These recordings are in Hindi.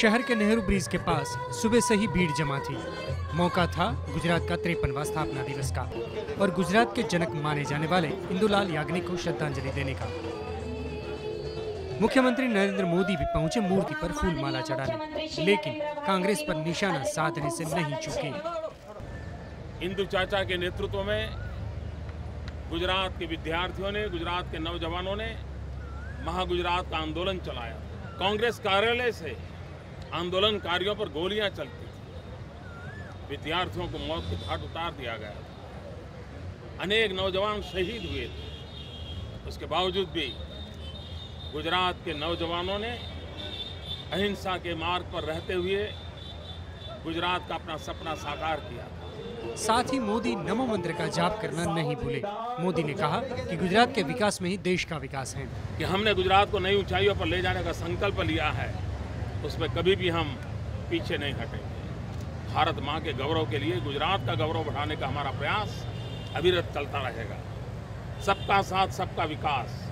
शहर के नेहरू ब्रिज के पास सुबह से ही भीड़ जमा थी। मौका था गुजरात का तिरपनवा स्थापना दिवस का और गुजरात के जनक माने जाने वाले इंदुलाल याग्निक को श्रद्धांजलि देने का। मुख्यमंत्री नरेंद्र मोदी भी पहुँचे मूर्ति पर फूल माला चढ़ाने, लेकिन कांग्रेस पर निशाना साधने से नहीं चुके। इंदु चाचा के नेतृत्व में गुजरात के विद्यार्थियों ने, गुजरात के नौजवानों ने महागुजरात का आंदोलन चलाया। कांग्रेस कार्यालय से आंदोलनकारियों पर गोलियाँ चलती विद्यार्थियों को मौत के घाट उतार दिया गया अनेक नौजवान शहीद हुए थे। उसके बावजूद भी गुजरात के नौजवानों ने अहिंसा के मार्ग पर रहते हुए गुजरात का अपना सपना साकार किया साथ ही मोदी नमो मंत्र का जाप करना नहीं भूले। मोदी ने कहा कि गुजरात के विकास में ही देश का विकास है। कि हमने गुजरात को नई ऊंचाइयों पर ले जाने का संकल्प लिया है। उसमें कभी भी हम पीछे नहीं हटेंगे। भारत माँ के गौरव के लिए, गुजरात का गौरव बढ़ाने का हमारा प्रयास अविरत चलता रहेगा। सबका साथ, सबका विकास,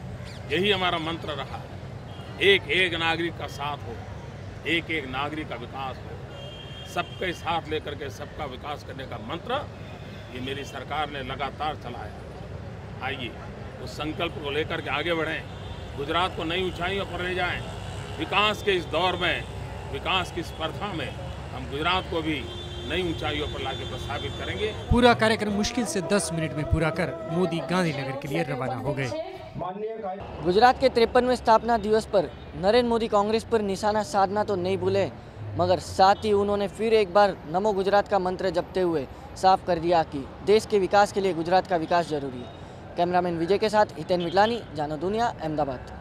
यही हमारा मंत्र रहा एक एक नागरिक का साथ हो एक एक नागरिक का विकास हो, सबके साथ लेकर के सबका विकास करने का मंत्र ये मेरी सरकार ने लगातार चलाया आइए, उस संकल्प को लेकर के आगे बढ़ें। गुजरात को नई ऊंचाइयों पर ले जाएँ। विकास के इस दौर में विकास की स्पर्धा में हम गुजरात को भी नई ऊंचाइयों पर लाके प्रस्थापित करेंगे। पूरा कार्यक्रम मुश्किल से 10 मिनट में पूरा कर मोदी गांधीनगर के लिए रवाना हो गए। गुजरात के तिरपनवे स्थापना दिवस पर नरेंद्र मोदी कांग्रेस पर निशाना साधना तो नहीं भूले मगर साथ ही उन्होंने फिर एक बार नमो गुजरात का मंत्र जपते हुए साफ़ कर दिया कि देश के विकास के लिए गुजरात का विकास ज़रूरी है। कैमरामैन विजय के साथ हितेन मिटलानी जानो दुनिया अहमदाबाद।